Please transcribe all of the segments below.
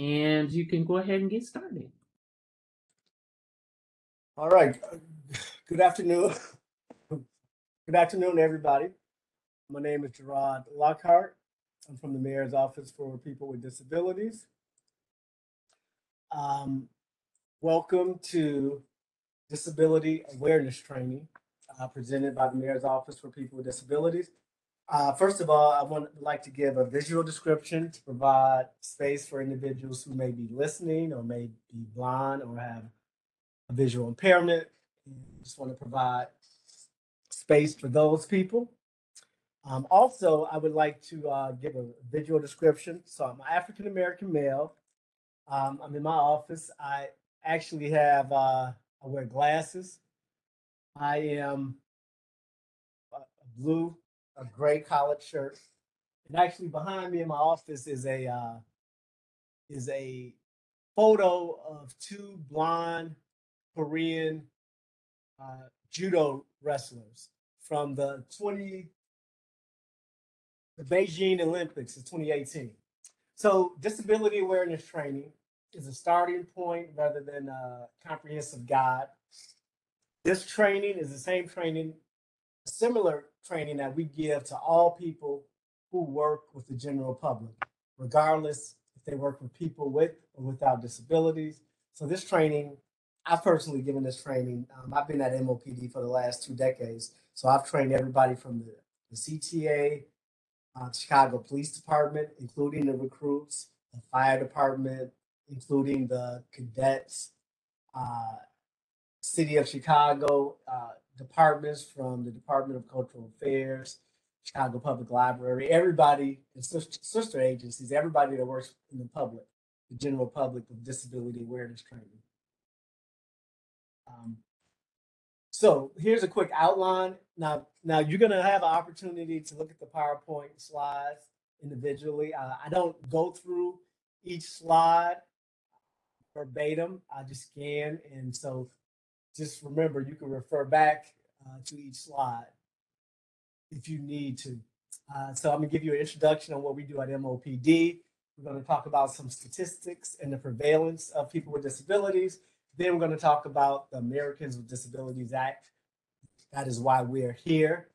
and you can go ahead and get started. All right. Good afternoon. Good afternoon, everybody. My name is Gerard Lockhart. I'm from the Mayor's Office for People with Disabilities. Um, welcome to Disability Awareness Training uh, presented by the Mayor's Office for People with Disabilities. Uh, first of all, I would like to give a visual description to provide space for individuals who may be listening or may be blind or have a visual impairment. Just want to provide space for those people. Um, also, I would like to uh, give a visual description. So I'm an African American male. Um, I'm in my office. I actually have, uh, I wear glasses. I am blue, a gray collared shirt. And actually behind me in my office is a, uh, is a photo of two blonde Korean uh, judo wrestlers from the 20 the Beijing Olympics in 2018. So disability awareness training is a starting point rather than a comprehensive guide. This training is the same training, similar training that we give to all people who work with the general public, regardless if they work with people with or without disabilities. So this training I've personally given this training. Um, I've been at MOPD for the last two decades. So I've trained everybody from the, the CTA, uh, Chicago Police Department, including the recruits, the fire department, including the cadets, uh, City of Chicago uh, departments from the Department of Cultural Affairs, Chicago Public Library, everybody, and sister, agencies, everybody that works in the public, the general public with disability awareness training. Um, so here's a quick outline. Now, now you're gonna have an opportunity to look at the PowerPoint slides individually. Uh, I don't go through each slide verbatim. I just scan, and so just remember you can refer back uh, to each slide if you need to. Uh, so I'm gonna give you an introduction on what we do at MOPD. We're gonna talk about some statistics and the prevalence of people with disabilities. Then we're going to talk about the Americans with Disabilities Act. That is why we're here.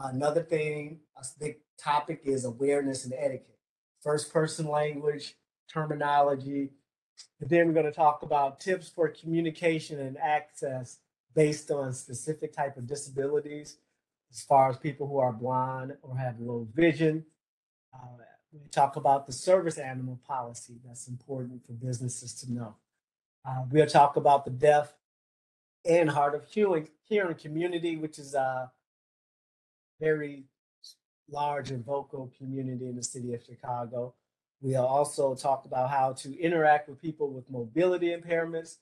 Another thing, a big topic is awareness and etiquette. First person language, terminology. And then we're going to talk about tips for communication and access based on specific type of disabilities, as far as people who are blind or have low vision. Uh, we talk about the service animal policy that's important for businesses to know. Uh, we'll talk about the deaf and hard of hearing, hearing community, which is a very large and vocal community in the city of Chicago. We'll also talk about how to interact with people with mobility impairments,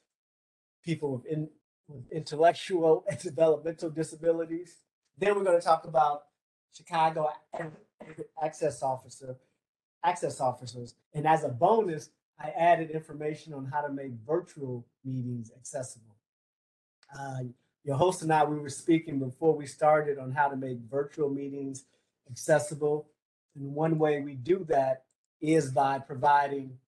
people with, in, with intellectual and developmental disabilities. Then we're going to talk about Chicago access officer, access officers, and as a bonus, I added information on how to make virtual meetings accessible. Uh, your host and I, we were speaking before we started on how to make virtual meetings accessible. And one way we do that is by providing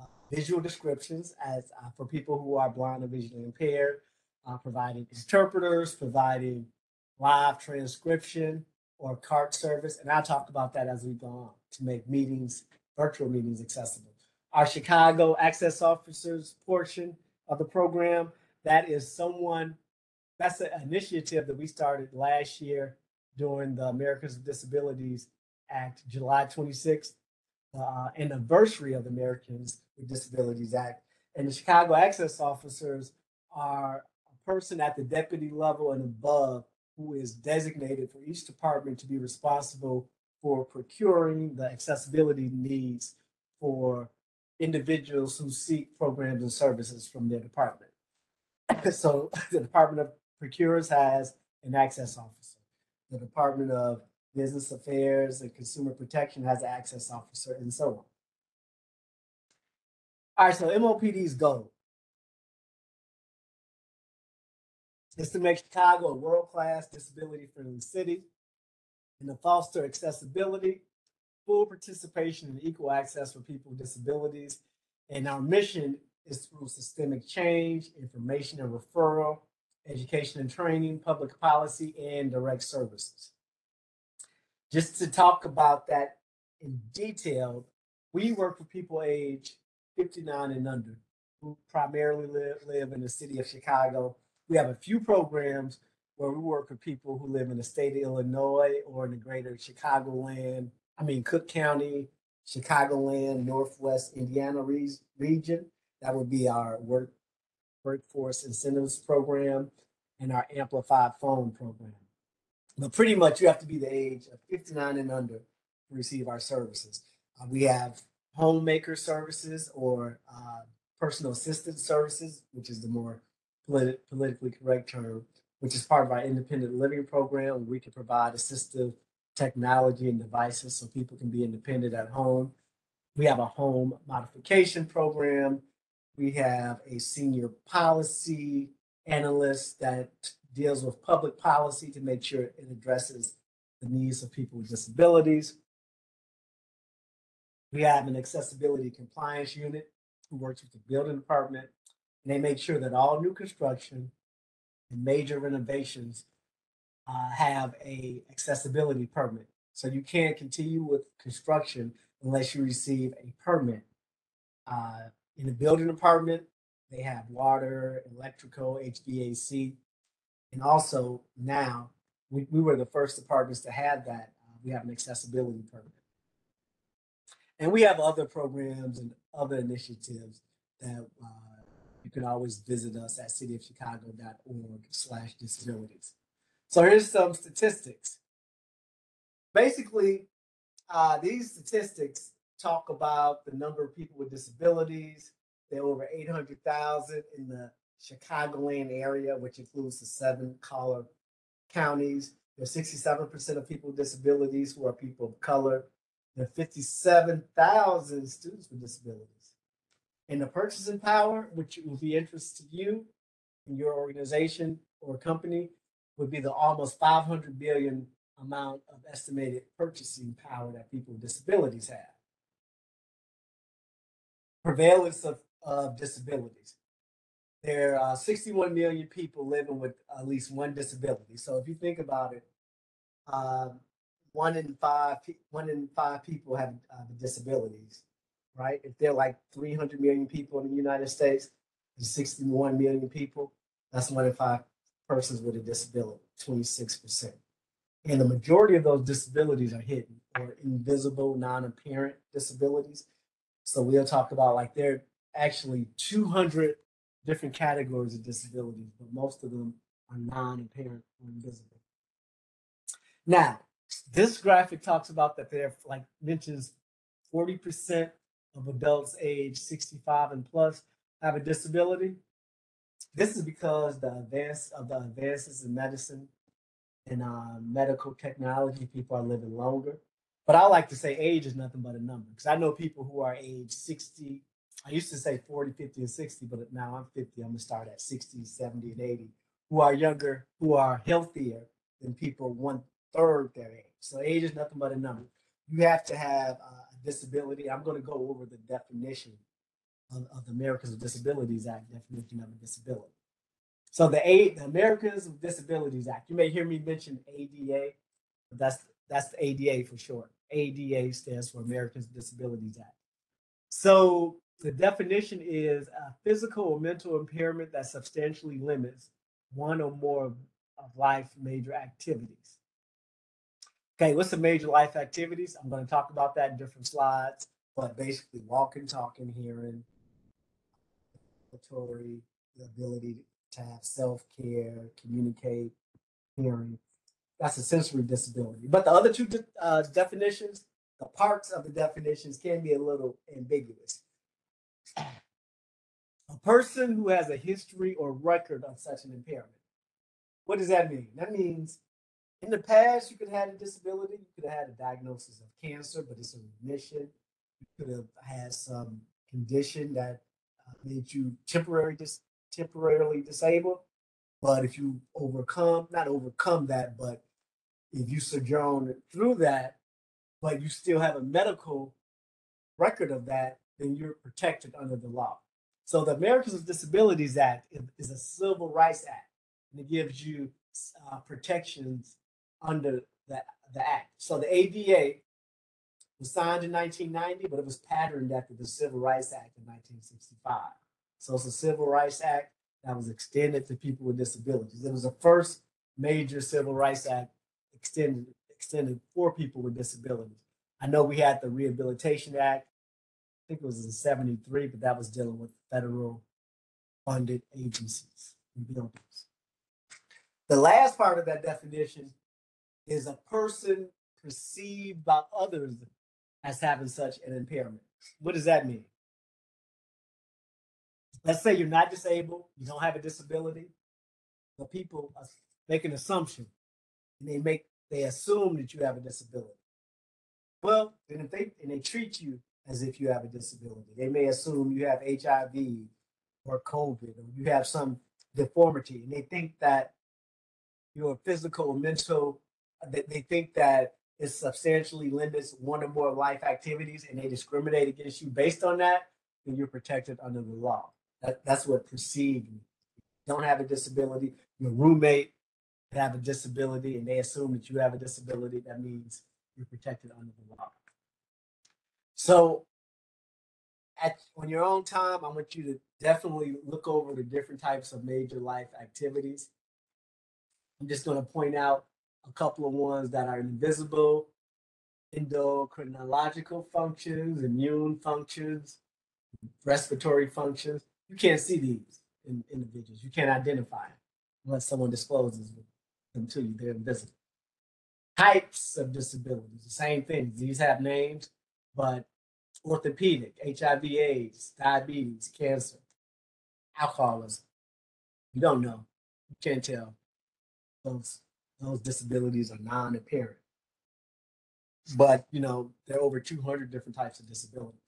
uh, visual descriptions as uh, for people who are blind or visually impaired, uh, providing interpreters, providing live transcription or CART service. And I'll talk about that as we go on to make meetings virtual meetings accessible. Our Chicago Access Officers portion of the program, that is someone, that's an initiative that we started last year during the Americans with Disabilities Act, July 26th, uh, anniversary of the Americans with Disabilities Act. And the Chicago Access Officers are a person at the deputy level and above who is designated for each department to be responsible for procuring the accessibility needs for individuals who seek programs and services from their department. so the Department of Procurers has an access officer. The Department of Business Affairs and Consumer Protection has an access officer, and so on. All right, so MOPD's goal is to make Chicago a world-class disability-friendly city and to foster accessibility full participation and equal access for people with disabilities. And our mission is through systemic change, information and referral, education and training, public policy, and direct services. Just to talk about that in detail, we work for people age 59 and under who primarily live, live in the city of Chicago. We have a few programs where we work with people who live in the state of Illinois or in the greater Chicagoland, I mean, Cook County, Chicagoland, Northwest Indiana re- region. That would be our work workforce incentives program and our amplified phone program. But pretty much you have to be the age of 59 and under to receive our services. Uh, we have homemaker services or uh, personal assistance services, which is the more politi- politically correct term, which is part of our independent living program. We can provide assistive technology and devices so people can be independent at home. We have a home modification program. We have a senior policy analyst that deals with public policy to make sure it addresses the needs of people with disabilities. We have an accessibility compliance unit who works with the building department. And they make sure that all new construction and major renovations uh, have a accessibility permit. So you can't continue with construction unless you receive a permit. Uh, in the building department, they have water, electrical, HVAC, and also now we, we were the first departments to have that. Uh, we have an accessibility permit. And we have other programs and other initiatives that uh, you can always visit us at cityofchicago.org slash disabilities. So here's some statistics. Basically, uh, these statistics talk about the number of people with disabilities. There are over 800,000 in the Chicagoland area, which includes the seven collar counties. There's 67% of people with disabilities who are people of color. There are 57,000 students with disabilities. And the purchasing power, which will be interest to you and your organization or company, would be the almost 500 billion amount of estimated purchasing power that people with disabilities have. Prevalence of, of disabilities. There are 61 million people living with at least one disability. So if you think about it, um, one in five one in five people have uh, disabilities, right? If there are like 300 million people in the United States, and 61 million people, that's one in five persons with a disability, 26%. And the majority of those disabilities are hidden or invisible, non-apparent disabilities. So we'll talk about like there are actually 200 different categories of disabilities, but most of them are non-apparent or invisible. Now, this graphic talks about that there like mentions 40% of adults age 65 and plus have a disability. This is because the advance of the advances in medicine and uh, medical technology, people are living longer. But I like to say age is nothing but a number because I know people who are age 60. I used to say 40, 50, and 60, but now I'm 50. I'm going to start at 60, 70, and 80, who are younger, who are healthier than people one third their age. So age is nothing but a number. You have to have uh, a disability. I'm going to go over the definition of, of the Americans with Disabilities Act definition of a disability. So the A, the Americans with Disabilities Act. You may hear me mention ADA, but that's that's the ADA for short. ADA stands for Americans with Disabilities Act. So the definition is a physical or mental impairment that substantially limits one or more of, life major activities. Okay, what's the major life activities? I'm going to talk about that in different slides, but basically walking, talking, hearing, auditory, the ability to have self-care, communicate, hearing. That's a sensory disability. But the other two uh, definitions, the parts of the definitions can be a little ambiguous. A person who has a history or record of such an impairment. What does that mean? That means in the past, you could have had a disability. You could have had a diagnosis of cancer, but it's a remission. You could have had some condition that uh, made you temporary dis- temporarily disabled. But if you overcome, not overcome that, but if you sojourn through that, but you still have a medical record of that, then you're protected under the law. So the Americans with Disabilities Act is, a civil rights act, and it gives you uh, protections under the, the act. So the ADA was signed in 1990, but it was patterned after the Civil Rights Act of 1965. So it's a Civil Rights Act that was extended to people with disabilities. It was the first major Civil Rights Act extended extended for people with disabilities. I know we had the Rehabilitation Act. Think it was in 73, but that was dealing with federal funded agencies and buildings. The last part of that definition is a person perceived by others as having such an impairment. What does that mean? Let's say you're not disabled, you don't have a disability, but people make an assumption and they make they assume that you have a disability. Well, and if they and they treat you as if you have a disability, they may assume you have HIV or COVID or you have some deformity, and they think that your physical mental, that they think that it substantially limits one or more life activities, and they discriminate against you based on that, then you're protected under the law. That, that's what perceived. Don't have a disability. Your roommate have a disability and they assume that you have a disability, that means you're protected under the law. So at on your own time, I want you to definitely look over the different types of major life activities. I'm just going to point out a couple of ones that are invisible, endocrinological functions, immune functions, respiratory functions. You can't see these in individuals. You can't identify them unless someone discloses them to you. They're invisible. Types of disabilities, the same thing. These have names, but orthopedic, HIV, AIDS, diabetes, cancer, alcoholism. You don't know. You can't tell. Those those disabilities are non-apparent. But you know, there are over 200 different types of disabilities.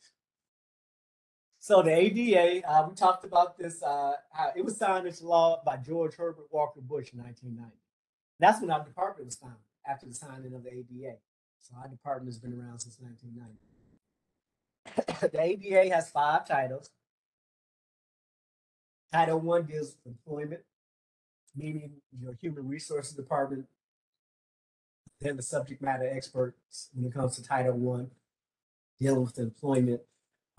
So the ADA, uh, we talked about this. Uh, it was signed into law by George Herbert Walker Bush in 1990. That's when our department was founded after the signing of the ADA. So our department has been around since 1990. the ADA has five titles. Title one deals with employment, meaning your human resources department. Then the subject matter experts when it comes to Title one, dealing with employment.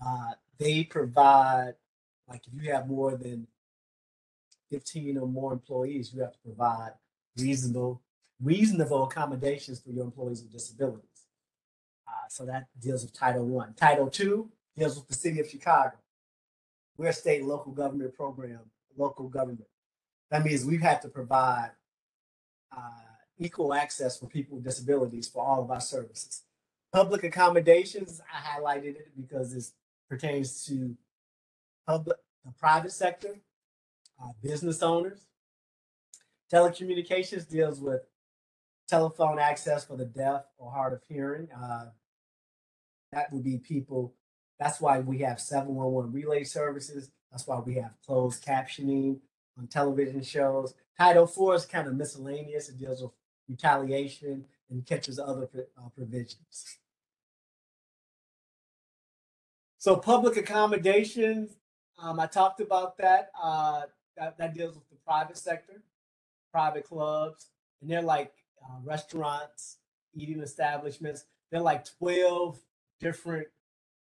Uh, they provide, like if you have more than 15 or more employees, you have to provide reasonable reasonable accommodations for your employees with disabilities. So that deals with Title One. Title Two deals with the city of Chicago. We're a state local government program, local government. That means we have had to provide uh, equal access for people with disabilities for all of our services. Public accommodations, I highlighted it because it pertains to public, the private sector, uh, business owners, Telecommunications deals with telephone access for the deaf or hard of hearing. Uh, that would be people. That's why we have 711 relay services. That's why we have closed captioning on television shows. Title IV is kind of miscellaneous. It deals with retaliation and catches other uh, provisions. So public accommodations, um, I talked about that. Uh, that. That deals with the private sector private clubs, and they're like uh, restaurants, eating establishments. They're like 12 different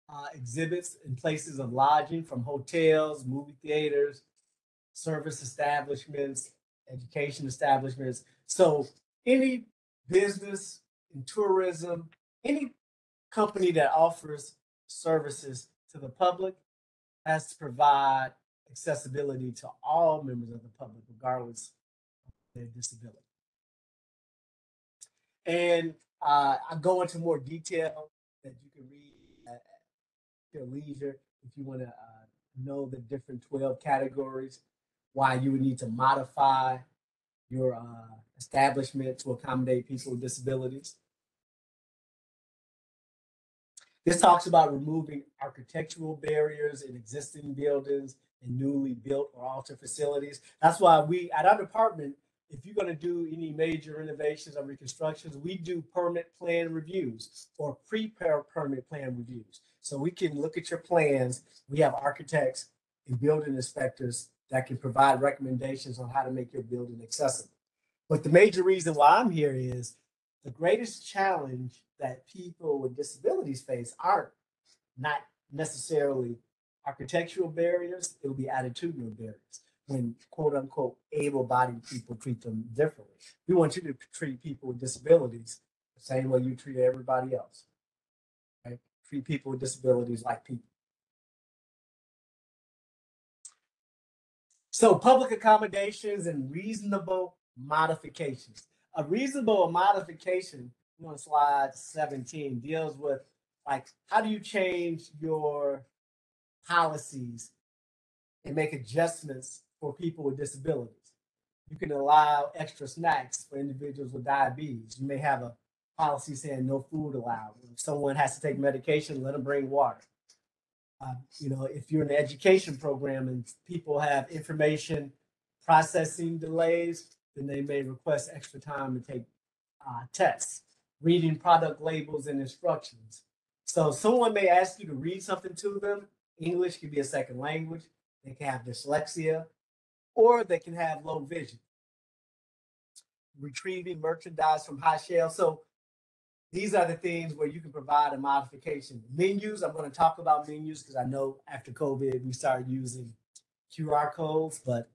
uh, exhibits and places of lodging from hotels, movie theaters, service establishments, education establishments. So any business in tourism, any company that offers services to the public has to provide accessibility to all members of the public, regardless of their disability. And uh, I go into more detail that you can read at your leisure if you want to uh, know the different 12 categories, why you would need to modify your uh, establishment to accommodate people with disabilities. This talks about removing architectural barriers in existing buildings and newly built or altered facilities. That's why we, at our department, if you're going to do any major renovations or reconstructions, we do permit plan reviews or pre-permit plan reviews. So we can look at your plans. We have architects and building inspectors that can provide recommendations on how to make your building accessible. But the major reason why I'm here is the greatest challenge that people with disabilities face aren't not necessarily architectural barriers, it will be attitudinal barriers when quote unquote able bodied people treat them differently. We want you to treat people with disabilities the same way you treat everybody else. Right? Treat people with disabilities like people. So public accommodations and reasonable modifications. A reasonable modification on slide 17 deals with like how do you change your policies and make adjustments for people with disabilities. You can allow extra snacks for individuals with diabetes. You may have a policy saying no food allowed. If someone has to take medication, let them bring water. Uh, you know, if you're in the education program and people have information processing delays, then they may request extra time to take uh, tests, reading product labels and instructions. So someone may ask you to read something to them. English can be a second language. They can have dyslexia, or they can have low vision. Retrieving merchandise from high shelves. So these are the things where you can provide a modification. Menus, I'm going to talk about menus because I know after COVID we started using QR codes, but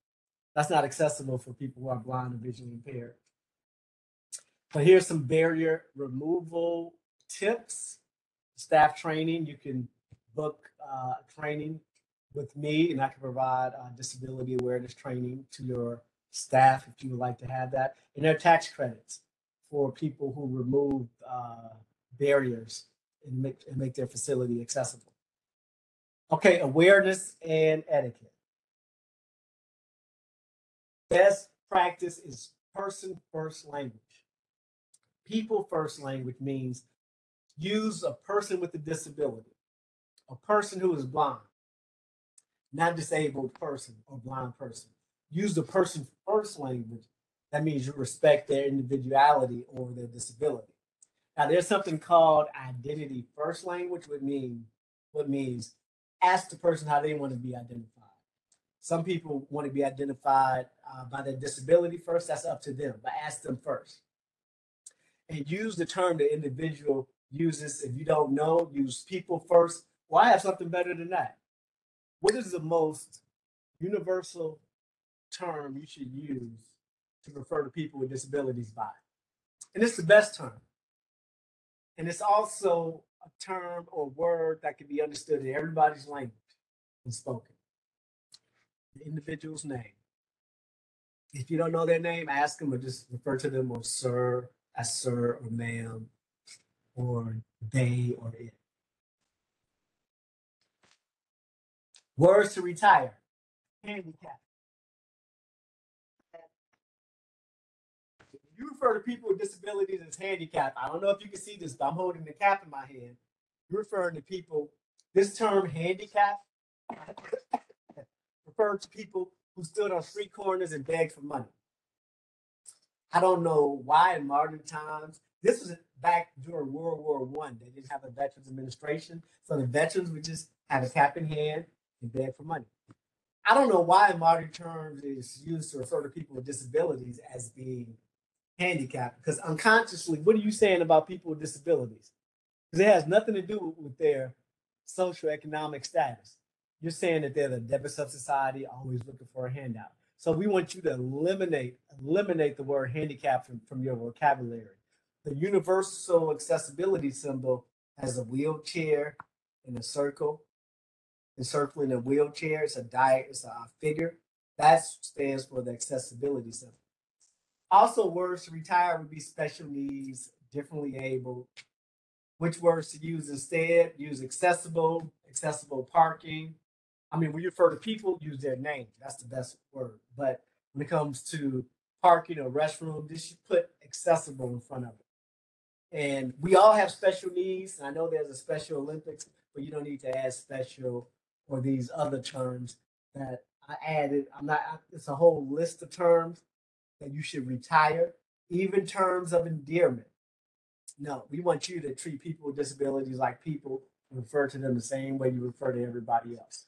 that's not accessible for people who are blind or visually impaired. But here's some barrier removal tips. Staff training, you can book uh, training with me, and I can provide uh, disability awareness training to your staff if you would like to have that. And there are tax credits for people who remove uh, barriers and make, and make their facility accessible. Okay, awareness and etiquette. Best practice is person first language. People first language means use a person with a disability, a person who is blind, not disabled person or blind person. Use the person first language. That means you respect their individuality or their disability. Now, there's something called identity first language, which mean what means ask the person how they want to be identified. Some people want to be identified uh, by their disability first. That's up to them, but ask them first. And use the term the individual uses. If you don't know, use people first. Well, I have something better than that what is the most universal term you should use to refer to people with disabilities by? And it's the best term. And it's also a term or word that can be understood in everybody's language and spoken. The individual's name. If you don't know their name, ask them or just refer to them as sir, as sir or ma'am, or they or it. Words to retire. Handicap. You refer to people with disabilities as handicapped. I don't know if you can see this, but I'm holding the cap in my hand. You're referring to people, this term handicap referred to people who stood on street corners and begged for money. I don't know why in modern times. This was back during World War One. They didn't have a Veterans Administration, so the veterans would just have a cap in hand and beg for money. I don't know why in modern terms is used to refer to people with disabilities as being handicapped, because unconsciously, what are you saying about people with disabilities? Because it has nothing to do with their social economic status. You're saying that they're the debits of society, always looking for a handout. So we want you to eliminate eliminate the word handicap from, from your vocabulary. The universal accessibility symbol has a wheelchair in a circle encircling a wheelchair. It's a diet, it's a figure. That stands for the accessibility symbol. Also, words to retire would be special needs, differently able. Which words to use instead? Use accessible, accessible parking. I mean, when you refer to people, use their name. That's the best word. But when it comes to parking or restroom, this should put accessible in front of it. And we all have special needs. I know there's a Special Olympics, but you don't need to add special or these other terms that I added. I'm not, it's a whole list of terms that you should retire, even terms of endearment. No, we want you to treat people with disabilities like people, refer to them the same way you refer to everybody else.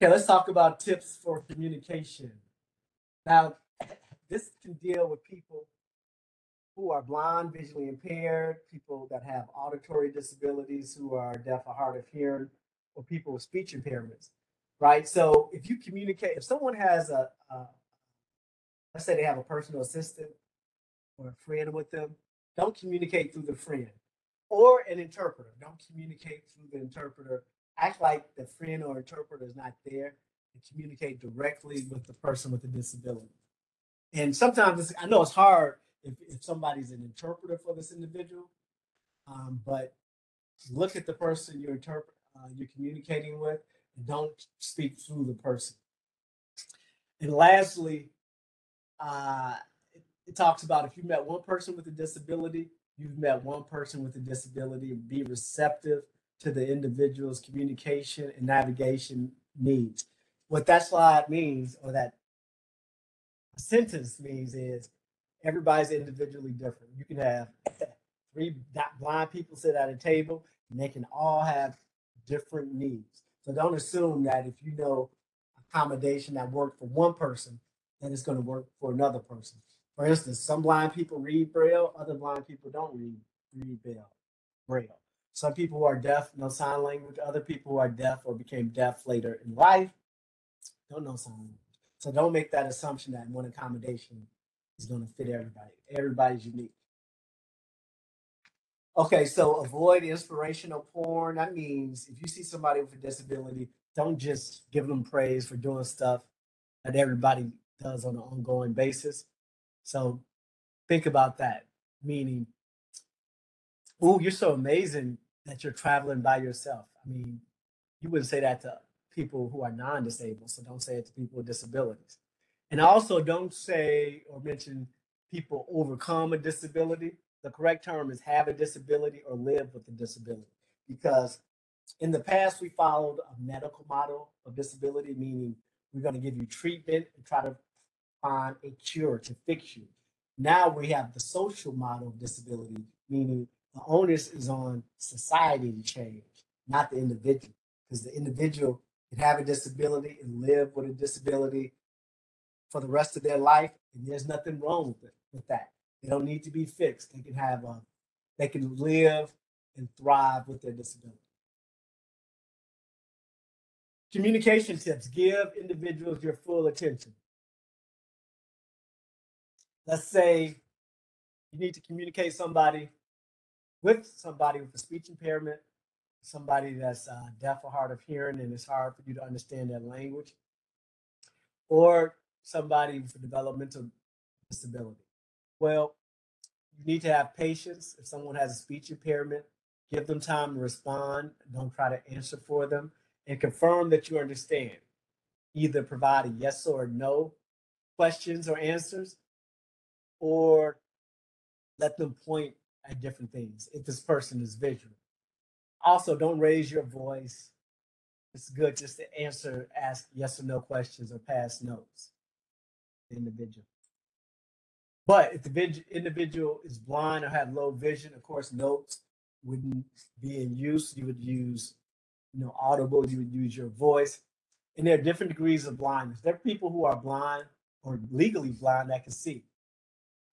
Okay, let's talk about tips for communication. Now, this can deal with people who are blind, visually impaired, people that have auditory disabilities, who are deaf or hard of hearing, or people with speech impairments, right? So if you communicate, if someone has a, a let's say they have a personal assistant or a friend with them, don't communicate through the friend or an interpreter. Don't communicate through the interpreter. Act like the friend or interpreter is not there and communicate directly with the person with the disability. And sometimes I know it's hard if, if somebody's an interpreter for this individual, um, but look at the person you're interpret, uh, you're communicating with, and don't speak through the person. And lastly, uh, it, it talks about if you met one person with a disability, you've met one person with a disability, be receptive to the individual's communication and navigation needs. What that slide means, or that sentence means, is everybody's individually different. You can have three blind people sit at a table, and they can all have different needs. So don't assume that if you know accommodation that worked for one person, then it's going to work for another person. For instance, some blind people read Braille, other blind people don't read read Braille. Braille. Some people who are deaf know sign language. Other people who are deaf or became deaf later in life don't know sign language. So don't make that assumption that one accommodation is going to fit everybody. Everybody's unique. Okay, so avoid inspirational porn. That means if you see somebody with a disability, don't just give them praise for doing stuff that everybody does on an ongoing basis. So think about that. Meaning, oh, you're so amazing that you're traveling by yourself. I mean, you wouldn't say that to people who are non-disabled, so don't say it to people with disabilities. And also don't say or mention people overcome a disability. The correct term is have a disability or live with a disability. Because in the past, we followed a medical model of disability, meaning we're going to give you treatment and try to find a cure to fix you. Now we have the social model of disability, meaning the onus is on society to change, not the individual. Because the individual can have a disability and live with a disability for the rest of their life, and there's nothing wrong with it with that. They don't need to be fixed. They can have a, they can live and thrive with their disability. Communication tips: Give individuals your full attention. Let's say you need to communicate somebody with somebody with a speech impairment, somebody that's uh, deaf or hard of hearing, and it's hard for you to understand their language, or somebody with a developmental disability. Well, you need to have patience. If someone has a speech impairment, give them time to respond. Don't try to answer for them and confirm that you understand. Either provide a yes or no questions or answers, or let them point at different things if this person is visual. Also, don't raise your voice. It's good just to answer, ask yes or no questions or pass notes. The individual. But if the individual is blind or have low vision, of course, notes wouldn't be in use. You would use, you know, audible. You would use your voice. And there are different degrees of blindness. There are people who are blind or legally blind that can see.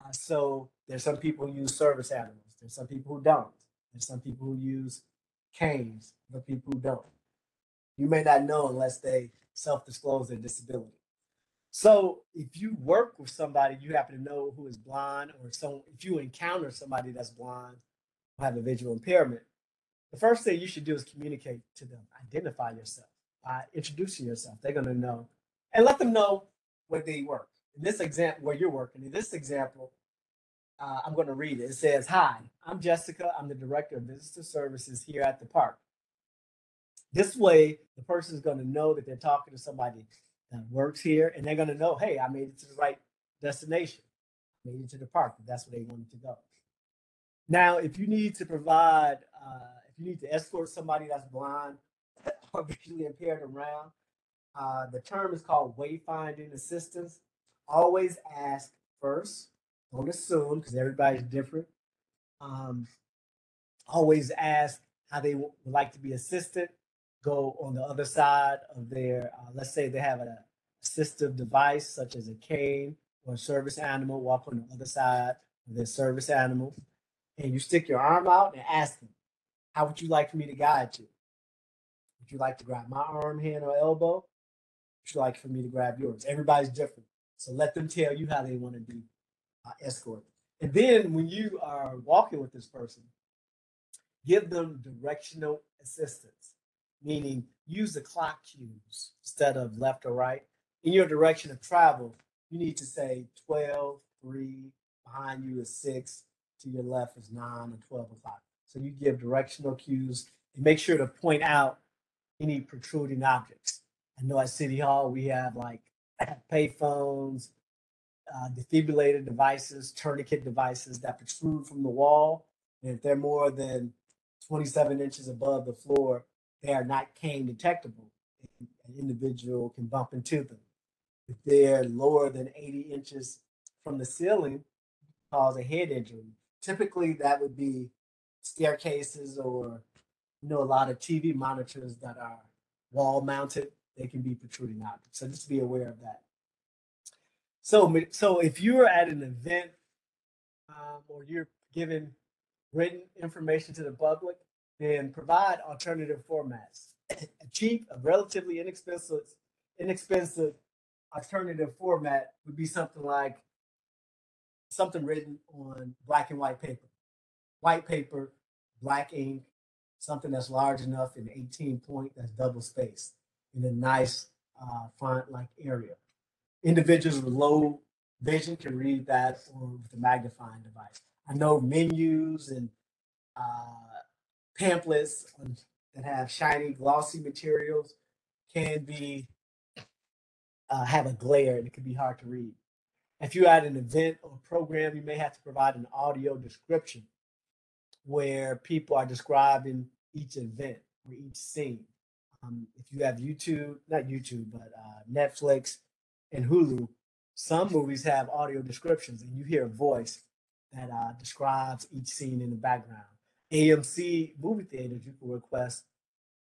Uh, so there's some people who use service animals. There's some people who don't. There's some people who use canes. Are people who don't. You may not know unless they self-disclose their disability. So if you work with somebody, you happen to know who is blind, or so if you encounter somebody that's blind or have a visual impairment, the first thing you should do is communicate to them, identify yourself by introducing yourself. They're going to know, and let them know where they work. In this example, where you're working, in this example, uh, I'm going to read it. It says, Hi, I'm Jessica. I'm the Director of Visitor Services here at the park. This way, the person is going to know that they're talking to somebody that works here, and they're going to know, hey, I made it to the right destination. I made it to the park. That's where they wanted to go. Now, if you need to provide, uh, if you need to escort somebody that's blind or visually impaired around, Uh, the term is called wayfinding assistance. Always ask first. Don't assume because everybody's different. Um, always ask how they would like to be assisted. Go on the other side of their, uh, let's say they have an assistive device such as a cane or a service animal. Walk on the other side of their service animal, and you stick your arm out and ask them, "How would you like for me to guide you? Would you like to grab my arm, hand, or elbow? Would you like for me to grab yours?" Everybody's different, so let them tell you how they want to be uh, escorted. And then when you are walking with this person, give them directional assistance, meaning use the clock cues instead of left or right. In your direction of travel, you need to say 12, 3, behind you is 6, to your left is 9 or 12 o'clock. So you give directional cues and make sure to point out any protruding objects. I know at City Hall we have like pay phones, uh, defibrillator devices, tourniquet devices that protrude from the wall. And if they're more than 27 inches above the floor, they are not cane detectable. An individual can bump into them. If they're lower than 80 inches from the ceiling, cause a head injury. Typically, that would be staircases or you know a lot of TV monitors that are wall mounted. They can be protruding objects. So just be aware of that. So, so if you're at an event um, or you're giving written information to the public, then provide alternative formats. a cheap, a relatively inexpensive, inexpensive alternative format would be something like something written on black and white paper, white paper, black ink, something that's large enough in 18 point that's double spaced in a nice uh, font like Arial. Individuals with low vision can read that or with a magnifying device. I know menus and uh, pamphlets that have shiny, glossy materials can be uh, have a glare and it can be hard to read. If you're at an event or program, you may have to provide an audio description where people are describing each event or each scene. Um, if you have YouTube, not YouTube, but uh, Netflix and Hulu, some movies have audio descriptions and you hear a voice that uh, describes each scene in the background. AMC movie theaters, you can request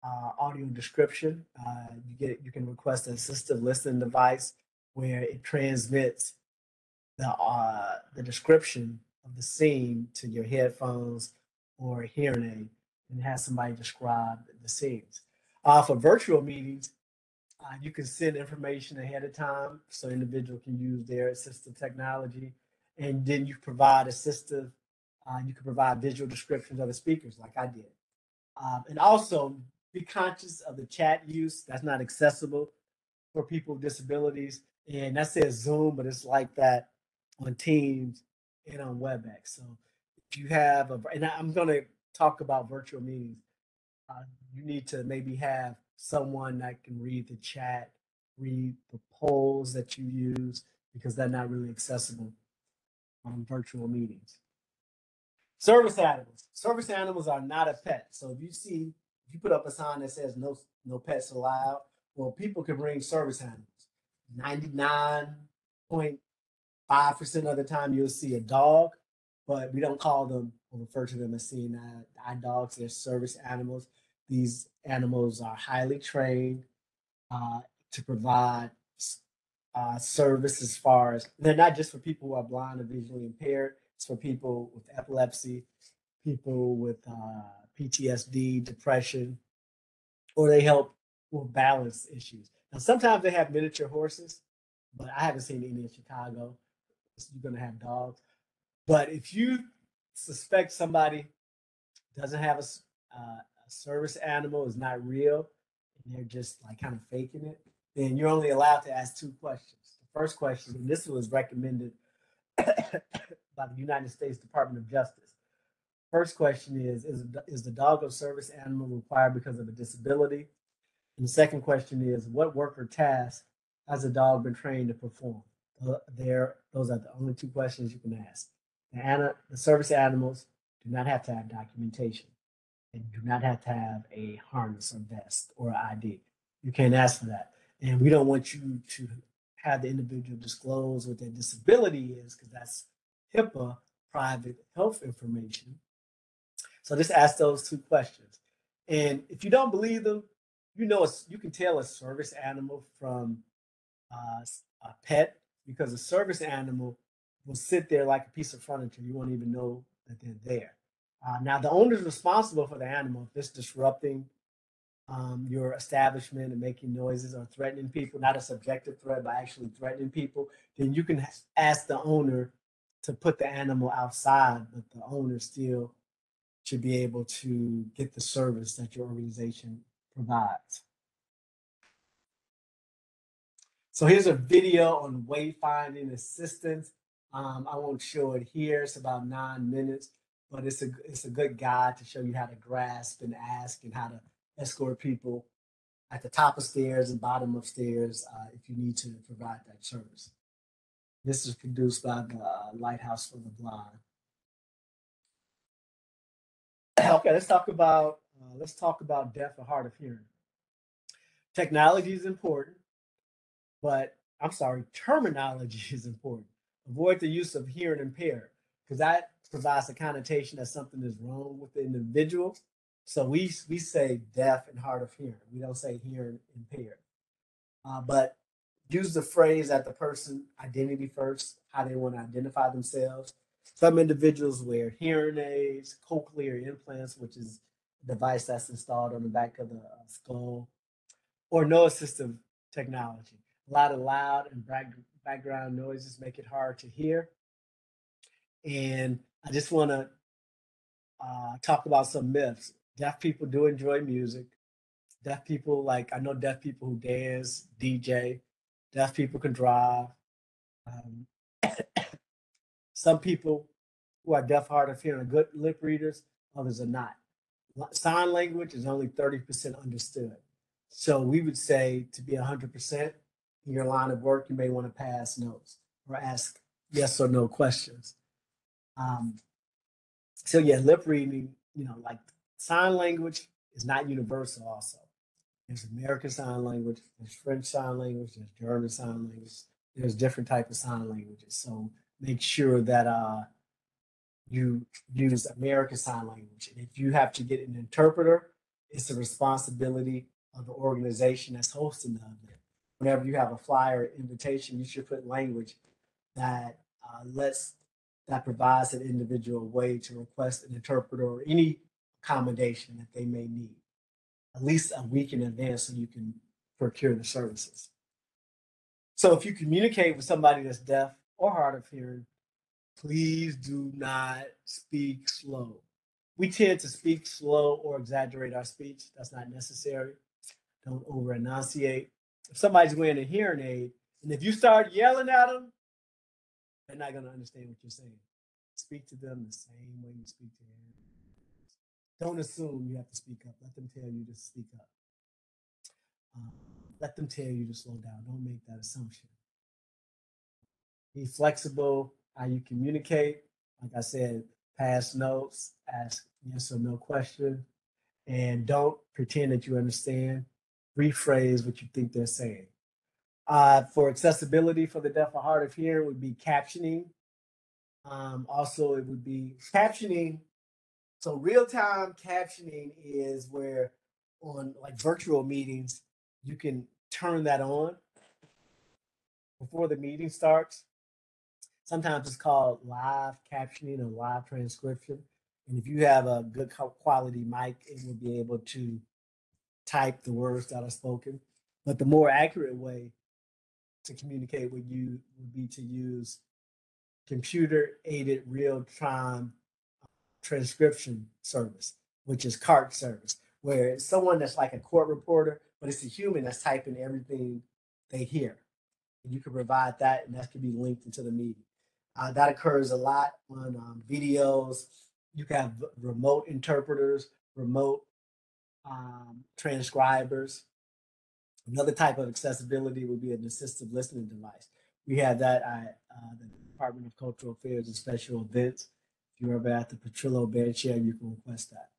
uh, audio description. Uh, you get you can request an assistive listening device where it transmits the uh, the description of the scene to your headphones or hearing aid and have somebody describe the scenes. Uh, for virtual meetings, uh, you can send information ahead of time so individual can use their assistive technology, and then you provide assistive. Uh, you can provide visual descriptions of the speakers, like I did, um, and also be conscious of the chat use. That's not accessible for people with disabilities, and that says Zoom, but it's like that on Teams and on WebEx. So if you have a, and I'm going to talk about virtual meetings, uh, you need to maybe have someone that can read the chat, read the polls that you use, because they're not really accessible on virtual meetings. Service animals. Service animals are not a pet. So if you see, if you put up a sign that says no no pets allowed, well, people can bring service animals. 99.5% of the time you'll see a dog, but we don't call them or refer to them as seeing eye, dogs. They're service animals. These animals are highly trained uh, to provide uh, service as far as they're not just for people who are blind or visually impaired. It's for people with epilepsy, people with uh, PTSD, depression, or they help with balance issues. Now, sometimes they have miniature horses, but I haven't seen any in Chicago. So You're going to have dogs. But if you suspect somebody doesn't have a, uh, a service animal, is not real, and they're just like kind of faking it, then you're only allowed to ask two questions. The first question, and this was recommended by the United States Department of Justice. First question is, is, is the dog a service animal required because of a disability? And the second question is, what work or task has a dog been trained to perform? There, those are the only two questions you can ask. The, the service animals do not have to have documentation and do not have to have a harness or vest or ID. You can't ask for that. And we don't want you to have the individual disclose what their disability is because that's HIPAA private health information. So just ask those two questions. And if you don't believe them, you know you can tell a service animal from uh, a pet because a service animal will sit there like a piece of furniture. You won't even know that they're there. Uh, now, the owner is responsible for the animal if it's disrupting um, your establishment and making noises or threatening people, not a subjective threat, but actually threatening people, then you can ask the owner to put the animal outside, but the owner still should be able to get the service that your organization provides. So here's a video on wayfinding assistance. Um, I won't show it here. It's about nine minutes, but it's a it's a good guide to show you how to grasp and ask and how to escort people at the top of stairs and bottom of stairs uh, if you need to provide that service. This is produced by the uh, Lighthouse for the Blind. Okay, let's talk about uh, let's talk about deaf or hard of hearing. Technology is important, but I'm sorry, terminology is important. Avoid the use of hearing impaired because that provides a connotation that something is wrong with the individual. So we we say deaf and hard of hearing. We don't say hearing impaired. Uh, but use the phrase at the person identity first, how they want to identify themselves. Some individuals wear hearing aids, cochlear implants, which is a device that's installed on the back of the uh, skull, or no assistive technology. A lot of loud and back, background noises make it hard to hear. And I just want to uh, talk about some myths. Deaf people do enjoy music. Deaf people, like I know deaf people who dance, DJ. Deaf people can drive. Um, some people who are deaf, hard of hearing are good lip readers, others are not. Sign language is only 30% understood. So we would say to be 100% in your line of work, you may want to pass notes or ask yes or no questions. Um, so yeah, lip reading, you know, like sign language is not universal also. There's American Sign Language, there's French Sign Language, there's German Sign Language, there's different type of sign languages. So make sure that uh, you use American Sign Language. And if you have to get an interpreter, it's the responsibility of the organization that's hosting the event. Whenever you have a flyer invitation, you should put language that uh, lets that provides an individual way to request an interpreter or any accommodation that they may need, at least a week in advance so you can procure the services. So if you communicate with somebody that's deaf or hard of hearing, please do not speak slow. We tend to speak slow or exaggerate our speech. That's not necessary. Don't over enunciate. If somebody's wearing a hearing aid, and if you start yelling at them, they're not going to understand what you're saying. Speak to them the same way you speak to them. Don't assume you have to speak up. Let them tell you to speak up. Um, let them tell you to slow down. Don't make that assumption. Be flexible how you communicate. Like I said, pass notes, ask yes or no question, and don't pretend that you understand. Rephrase what you think they're saying. Uh, for accessibility for the deaf or hard of hearing would be captioning. Um, also, it would be captioning. So real time captioning is where on like virtual meetings, you can turn that on before the meeting starts. Sometimes it's called live captioning or live transcription. And if you have a good quality mic, it will be able to type the words that are spoken. But the more accurate way to communicate with you would be to use computer aided real time transcription service, which is CART service, where it's someone that's like a court reporter, but it's a human that's typing everything they hear. And you can provide that, and that can be linked into the meeting. Uh, that occurs a lot on um, videos. You can have remote interpreters, remote um, transcribers. Another type of accessibility would be an assistive listening device. We have that at uh, the Department of Cultural Affairs and Special Events. If you're ever at the Petrillo Band Shell, you can request that,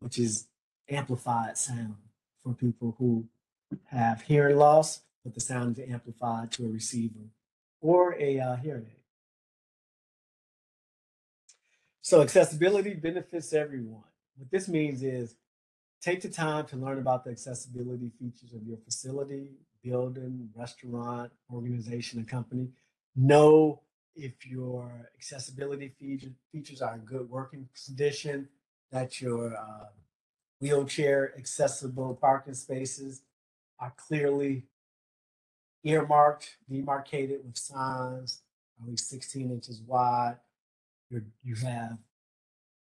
which is amplified sound for people who have hearing loss but the sound is amplified to a receiver or a uh, hearing aid. So accessibility benefits everyone. What this means is take the time to learn about the accessibility features of your facility, building, restaurant, organization, and company. Know if your accessibility feature, features are in good working condition, that your uh, wheelchair accessible parking spaces are clearly earmarked, demarcated with signs, at least 16 inches wide. You're, you have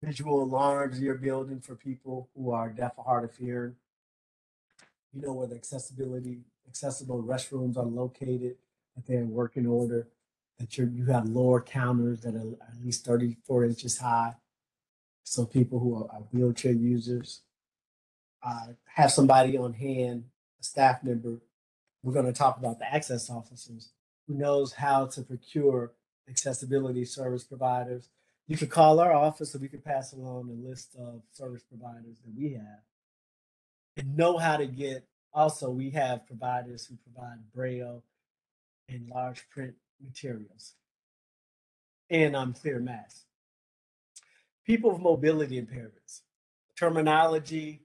visual alarms in your building for people who are deaf or hard of hearing. You know where the accessibility, accessible restrooms are located, that they're in working order, that you're, you have lower counters that are at least 34 inches high. So people who are, are wheelchair users uh, have somebody on hand, a staff member. We're going to talk about the access officers who knows how to procure accessibility service providers. You could call our office and we can pass along a list of service providers that we have and know how to get. Also, we have providers who provide braille and large print materials and um, clear mass. People with mobility impairments. Terminology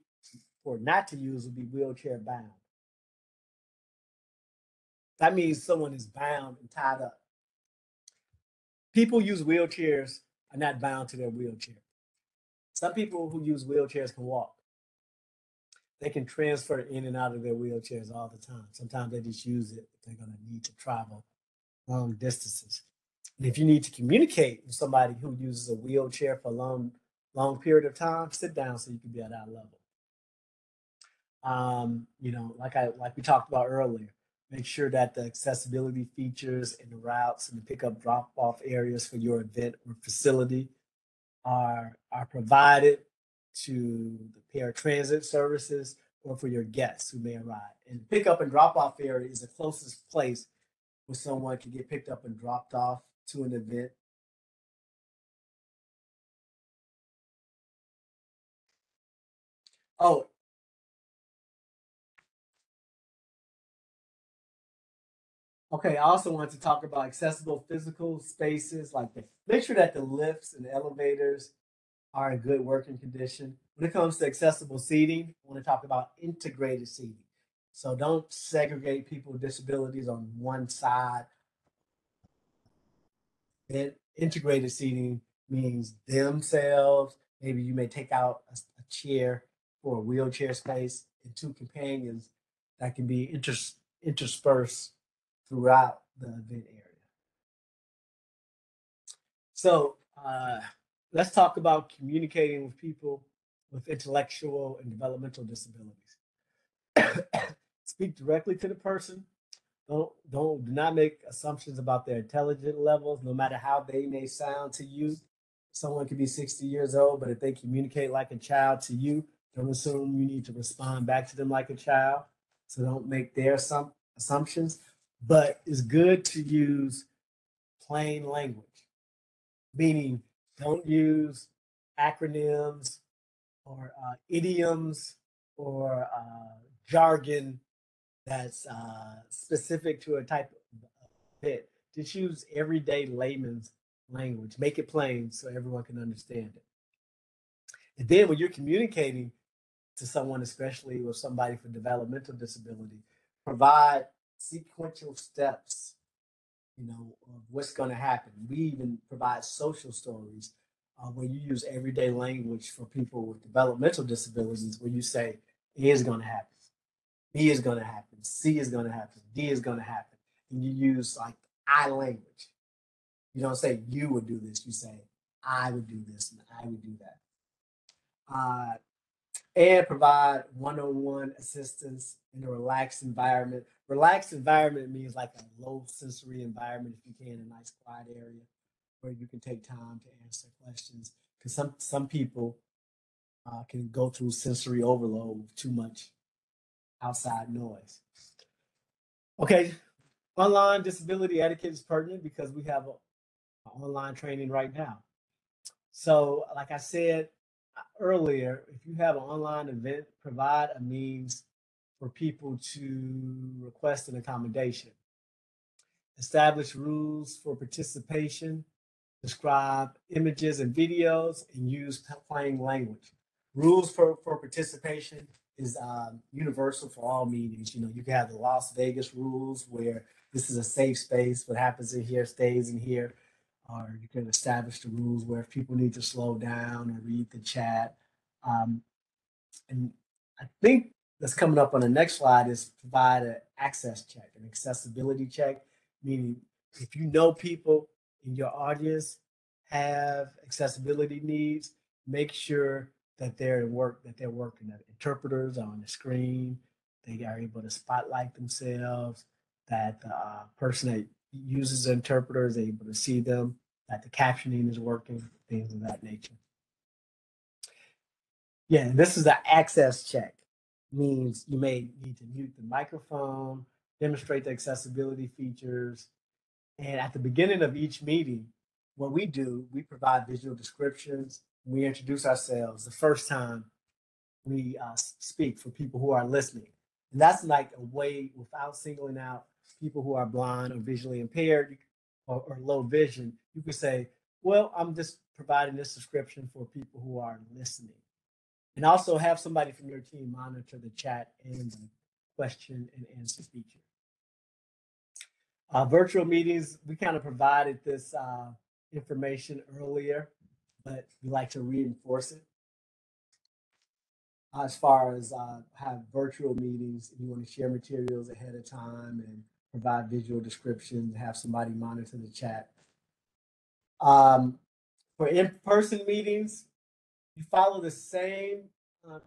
for not to use would be wheelchair bound. That means someone is bound and tied up. People use wheelchairs are not bound to their wheelchair. Some people who use wheelchairs can walk. They can transfer in and out of their wheelchairs all the time. Sometimes they just use it if they're going to need to travel long distances. And if you need to communicate with somebody who uses a wheelchair for a long, long period of time, sit down so you can be at that level. Um, you know, like I like we talked about earlier, make sure that the accessibility features and the routes and the pickup drop off areas for your event or facility are are provided to the paratransit services or for your guests who may arrive. And pickup and drop off area is the closest place where someone can get picked up and dropped off to an event. Oh, okay. I also want to talk about accessible physical spaces, like the, make sure that the lifts and elevators are in good working condition. When it comes to accessible seating, I want to talk about integrated seating. So don't segregate people with disabilities on one side. And integrated seating means themselves. Maybe you may take out a, a chair for a wheelchair space and two companions that can be inters- interspersed throughout the event area. So uh, let's talk about communicating with people with intellectual and developmental disabilities. Speak directly to the person. Don't don't do not make assumptions about their intelligence levels, no matter how they may sound to you. Someone could be 60 years old, but if they communicate like a child to you, don't assume you need to respond back to them like a child. So don't make their assump- assumptions. But it's good to use plain language, meaning don't use acronyms or uh, idioms or uh, jargon that's uh, specific to a type of bit. Just use everyday layman's language. Make it plain so everyone can understand it. And then when you're communicating to someone, especially with somebody with developmental disability, provide sequential steps, you know, of what's going to happen. We even provide social stories uh, where you use everyday language for people with developmental disabilities, where you say, it is going to happen. B is going to happen. C is going to happen. D is going to happen. And you use like I language. You don't say you would do this. You say I would do this and I would do that. Uh, and provide one-on-one assistance in a relaxed environment. Relaxed environment means like a low sensory environment, if you can, a nice quiet area where you can take time to answer questions. Because some some people uh, can go through sensory overload too much outside noise. Okay, online disability etiquette is pertinent because we have a, online training right now. So, like I said uh, earlier, if you have an online event, provide a means for people to request an accommodation. Establish rules for participation, describe images and videos, and use plain language. Rules for, for participation is um, universal for all meetings. You know, you can have the Las Vegas rules where this is a safe space. What happens in here stays in here. Or you can establish the rules where if people need to slow down or read the chat. Um, and I think that's coming up on the next slide is provide an access check, an accessibility check, meaning if you know people in your audience have accessibility needs, make sure that they're in work, that they're working, that interpreters are on the screen, they are able to spotlight themselves, that the uh, person that uses the interpreter is able to see them, that the captioning is working, things of that nature. Yeah, and this is an access check. Means you may need to mute the microphone, demonstrate the accessibility features. And at the beginning of each meeting, what we do, we provide visual descriptions. We introduce ourselves the first time we uh, speak for people who are listening. And that's like a way without singling out people who are blind or visually impaired or, or low vision. You could say, well, I'm just providing this description for people who are listening. And also have somebody from your team monitor the chat and the question and answer feature. Uh, virtual meetings, we kind of provided this uh, information earlier, but we like to reinforce it. As far as uh, have virtual meetings, if you want to share materials ahead of time and provide visual descriptions, have somebody monitor the chat. Um, for in-person meetings, you follow the same uh,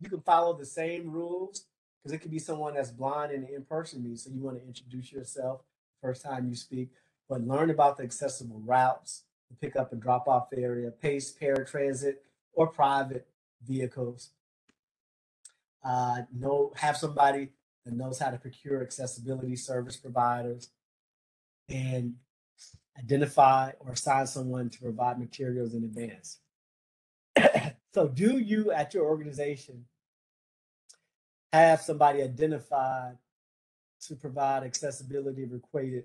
you can follow the same rules because it could be someone that's blind in an in-person meeting so you want to introduce yourself first time you speak but learn about the accessible routes the pick up and drop off area pace paratransit or private vehicles uh, know have somebody that knows how to procure accessibility service providers and identify or assign someone to provide materials in advance so, do you at your organization have somebody identified to provide accessibility related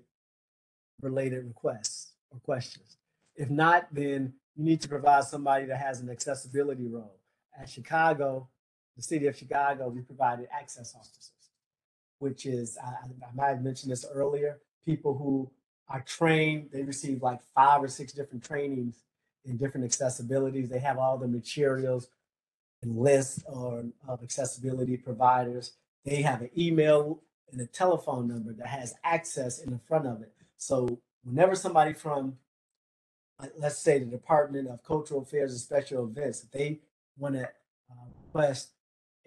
related requests or questions? If not, then you need to provide somebody that has an accessibility role. At Chicago, the city of Chicago, we provided access officers, which is I, I might have mentioned this earlier. People who are trained, they receive like five or six different trainings in different accessibilities. They have all the materials and lists or, of accessibility providers. They have an email and a telephone number that has access in the front of it. So whenever somebody from, let's say, the Department of Cultural Affairs and Special Events, if they want to uh, request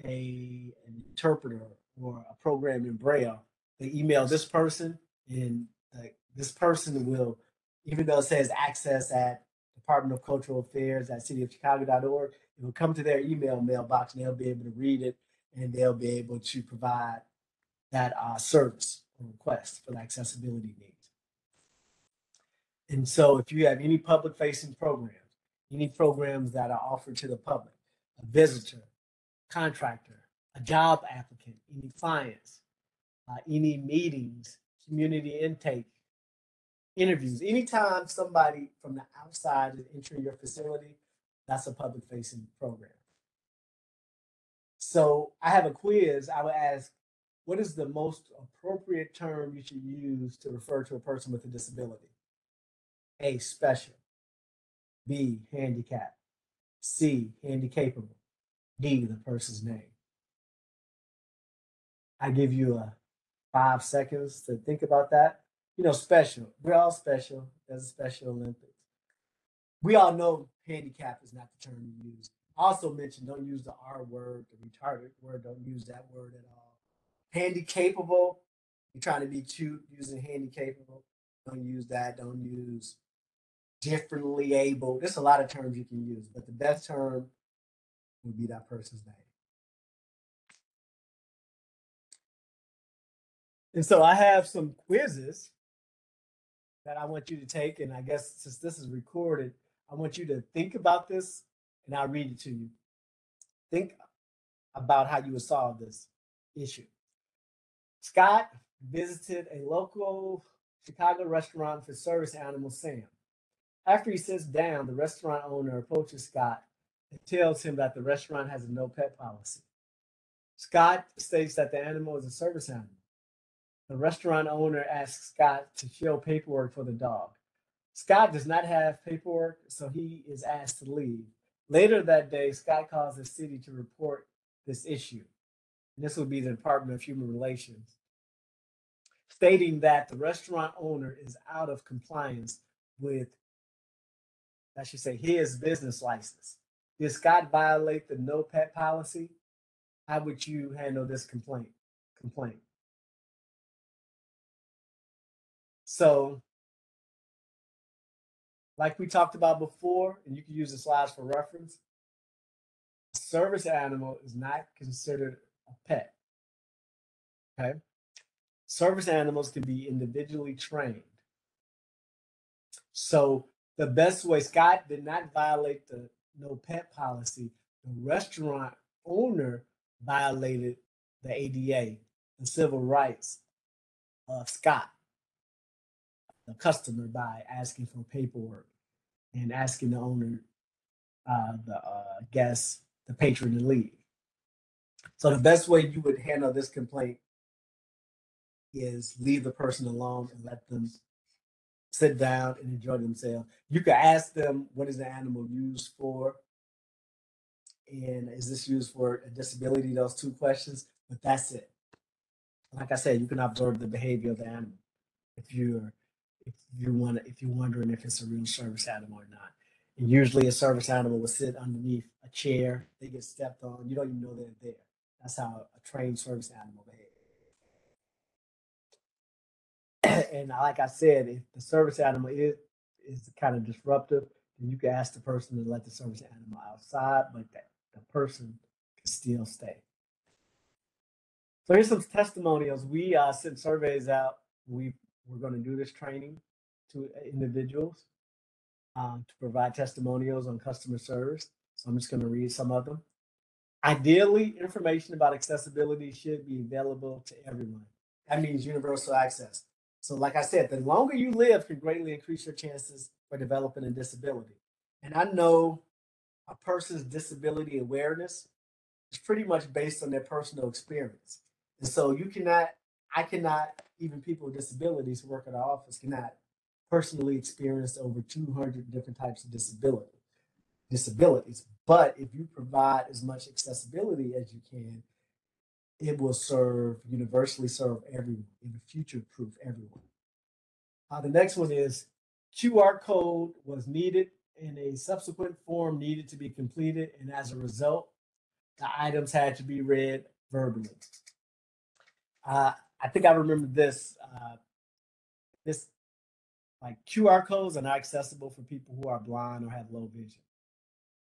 a an interpreter or a program in Braille, they email this person, and like, this person will, even though it says access at Department of Cultural Affairs at cityofchicago.org. It will come to their email mailbox and they'll be able to read it and they'll be able to provide that uh, service or request for the accessibility needs. And so if you have any public facing programs, any programs that are offered to the public, a visitor, contractor, a job applicant, any clients, uh, any meetings, community intake, interviews. Anytime somebody from the outside is entering your facility, that's a public facing program. So I have a quiz. I would ask, what is the most appropriate term you should use to refer to a person with a disability? A, special. B, handicap. C, handicapable. D, the person's name. I give you a five seconds to think about that you know, special. We're all special. There's a Special Olympics. We all know handicap is not the term you use. Also mentioned, don't use the R word, the retarded word. Don't use that word at all. Handicapable. You're trying to be cute using handicapable. Don't use that. Don't use differently able. There's a lot of terms you can use, but the best term would be that person's name. And so I have some quizzes that I want you to take. And I guess since this is recorded, I want you to think about this and I'll read it to you. Think about how you would solve this issue. Scott visited a local Chicago restaurant for service animal Sam. After he sits down, the restaurant owner approaches Scott and tells him that the restaurant has a no pet policy. Scott states that the animal is a service animal. The restaurant owner asks Scott to show paperwork for the dog. Scott does not have paperwork, so he is asked to leave. Later that day, Scott calls the city to report this issue. And this would be the Department of Human Relations, stating that the restaurant owner is out of compliance with, I should say, his business license. Did Scott violate the no pet policy? How would you handle this complaint? Complaint. So, like we talked about before, and you can use the slides for reference, service animal is not considered a pet. Okay. Service animals can be individually trained. So the best way, Scott did not violate the no pet policy. The restaurant owner violated the ADA, the civil rights of Scott, the customer, by asking for paperwork and asking the owner, uh, the uh, guest, the patron to leave. So the best way you would handle this complaint is leave the person alone and let them sit down and enjoy themselves. You could ask them, what is the animal used for? And is this used for a disability? Those two questions, but that's it. Like I said, you can observe the behavior of the animal if you're if you want if you're wondering if it's a real service animal or not. And usually a service animal will sit underneath a chair, they get stepped on, you don't even know they're there. That's how a trained service animal behaves. And like I said, if the service animal is is kind of disruptive, then you can ask the person to let the service animal outside, but the person can still stay. So here's some testimonials. We uh, sent surveys out. We we're going to do this training to individuals um, to provide testimonials on customer service. So I'm just going to read some of them. Ideally, information about accessibility should be available to everyone. That means universal access. So, like I said, the longer you live can greatly increase your chances for developing a disability. And I know a person's disability awareness is pretty much based on their personal experience. And so you cannot, I cannot, even people with disabilities who work at our office cannot personally experience over 200 different types of disability disabilities. But if you provide as much accessibility as you can, it will serve universally serve everyone. It will future proof everyone. Uh, the next one is QR code was needed and a subsequent form needed to be completed, and as a result, the items had to be read verbally. Uh, I think I remember this. Uh, this like QR codes are not accessible for people who are blind or have low vision.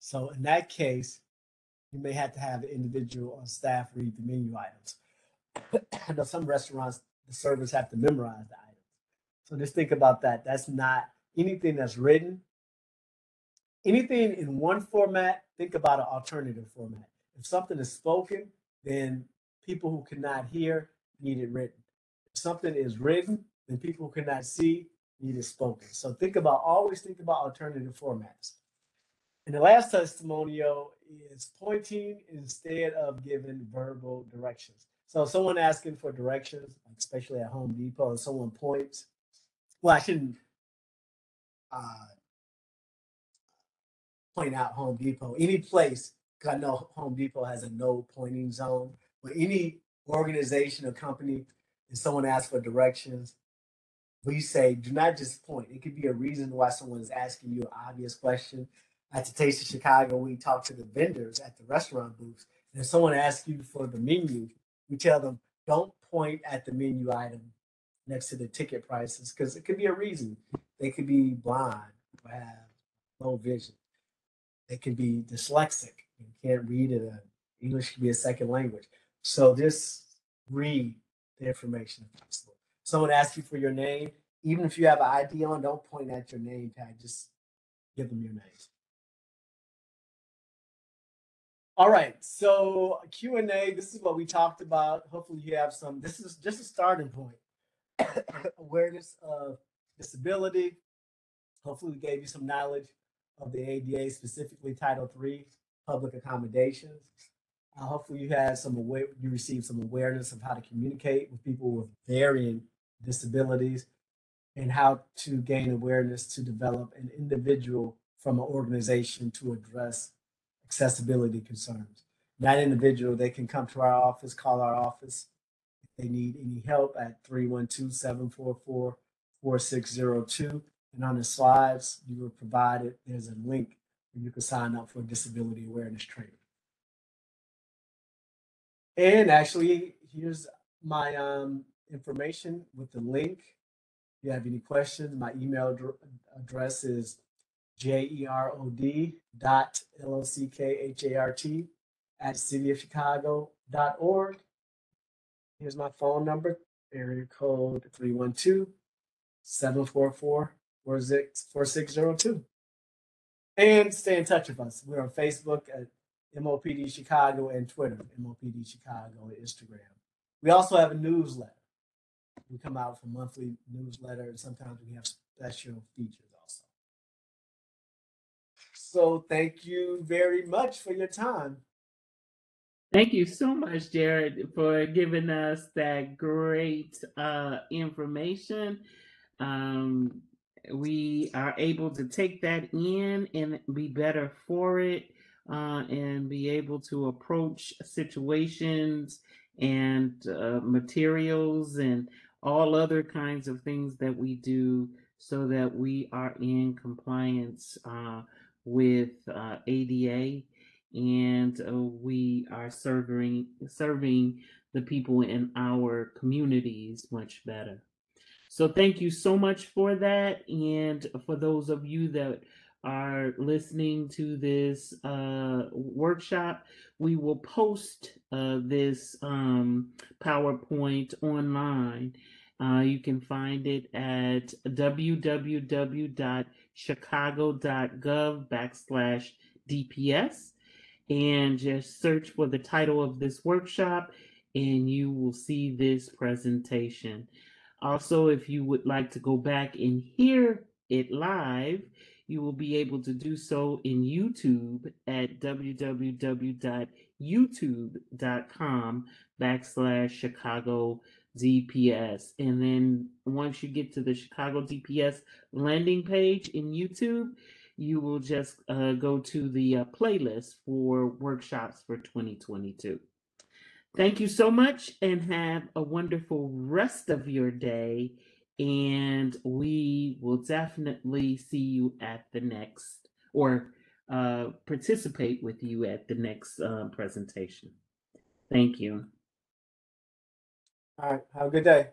So in that case, you may have to have an individual on staff read the menu items. I know some restaurants, the servers have to memorize the items. So just think about that. That's not anything that's written. Anything in one format, think about an alternative format. If something is spoken, then people who cannot hear need it written. If something is written, then people who cannot see need it spoken. So think about, always think about alternative formats. And the last testimonial is pointing instead of giving verbal directions. So someone asking for directions, especially at Home Depot, and someone points. Well, I shouldn't uh, point out Home Depot. Any place, because I know Home Depot has a no pointing zone, but any organization or company, if someone asks for directions, we say do not just point. It could be a reason why someone is asking you an obvious question. At the Taste of Chicago, we talk to the vendors at the restaurant booths. And if someone asks you for the menu, we tell them don't point at the menu item next to the ticket prices because it could be a reason. They could be blind or have low vision. They could be dyslexic and can't read it. Uh, English could be a second language. So just read the information if possible. Someone asks you for your name, even if you have an ID on, don't point at your name tag. Just give them your name. All right, so Q and A. This is what we talked about. Hopefully, you have some. This is just a starting point. Awareness of disability. Hopefully, we gave you some knowledge of the ADA, specifically Title III, public accommodations. Uh, hopefully, you had some aware. You received some awareness of how to communicate with people with varying disabilities, and how to gain awareness to develop an individual from an organization to address accessibility concerns. That individual, they can come to our office, call our office if they need any help at 312-744-4602. And on the slides you were provided, there's a link where you can sign up for disability awareness training. And actually, here's my um, information with the link. If you have any questions, my email address is J-E-R-O-D dot L-O-C-K-H-A-R-T at cityofchicago.org. Here's my phone number, area code 312-744-4602. And stay in touch with us. We're on Facebook at MOPD Chicago and Twitter, MOPD Chicago and Instagram. We also have a newsletter. We come out with a monthly newsletter and sometimes we have special features. So thank you very much for your time. Thank you so much, Jerod, for giving us that great uh, information. Um, we are able to take that in and be better for it uh, and be able to approach situations and uh, materials and all other kinds of things that we do so that we are in compliance uh, with uh, ADA and uh, we are serving serving the people in our communities much better. So thank you so much for that, and for those of you that are listening to this uh, workshop, we will post uh, this um, PowerPoint online. Uh, you can find it at www.chicago.gov backslash DPS and just search for the title of this workshop and you will see this presentation. Also, if you would like to go back and hear it live, you will be able to do so in YouTube at www.youtube.com backslash Chicago DPS. And then once you get to the Chicago DPS landing page in YouTube, you will just uh, go to the uh, playlist for workshops for 2022. Thank you so much and have a wonderful rest of your day. And we will definitely see you at the next or uh, participate with you at the next uh, presentation. Thank you. All right, have a good day.